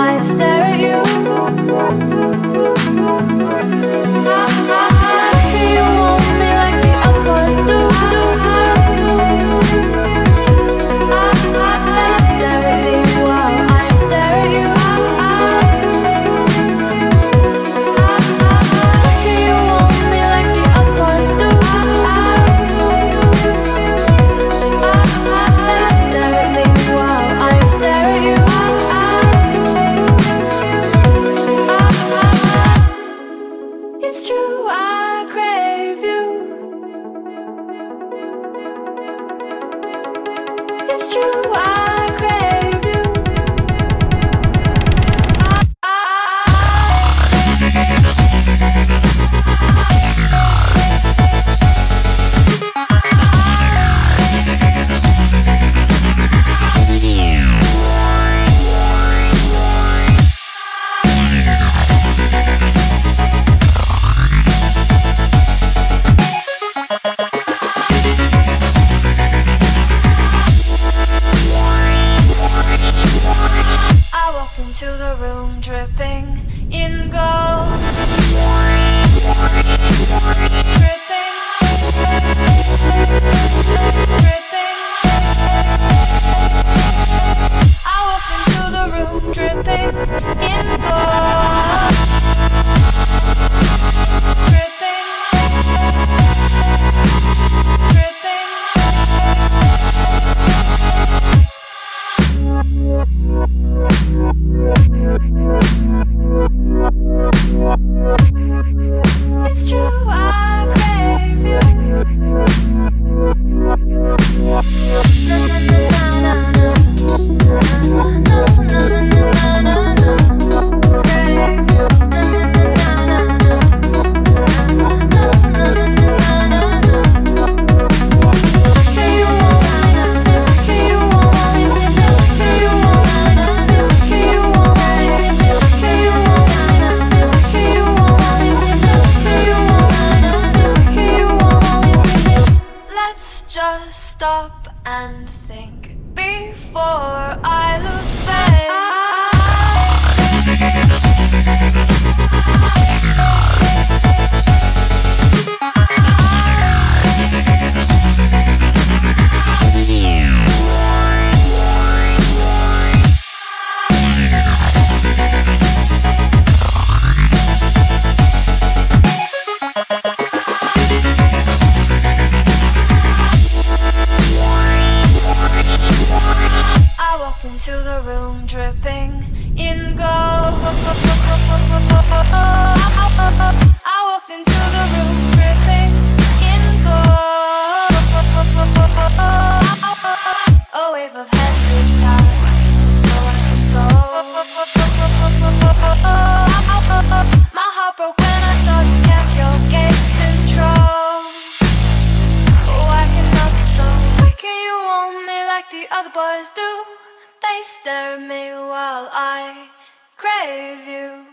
I stare at you into the room dripping in gold. Dripping. Dripping. I walk into the room dripping stop and think before I lose. dripping in gold. I walked into the room. They stir me while I crave you.